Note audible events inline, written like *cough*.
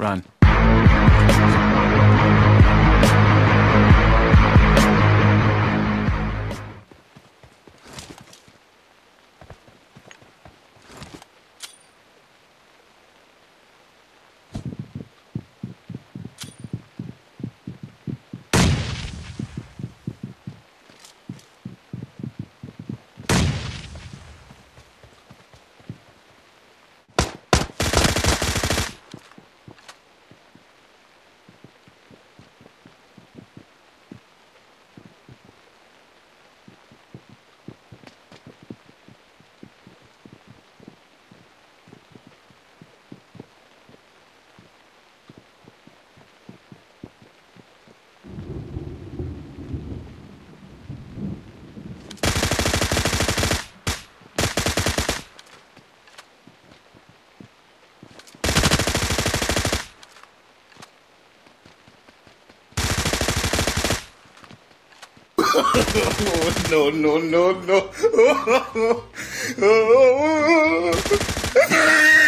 Run. No, no, no, no. *laughs*